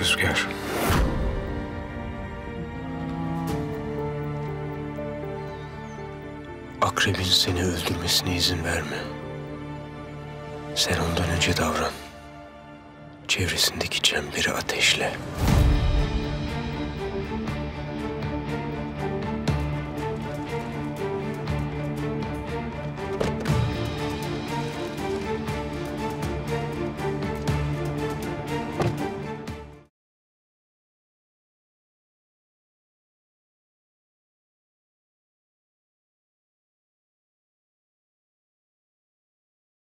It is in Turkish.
Rüzgar. Akrebin seni öldürmesine izin verme. Sen ondan önce davran. Çevresindeki çemberi ateşle.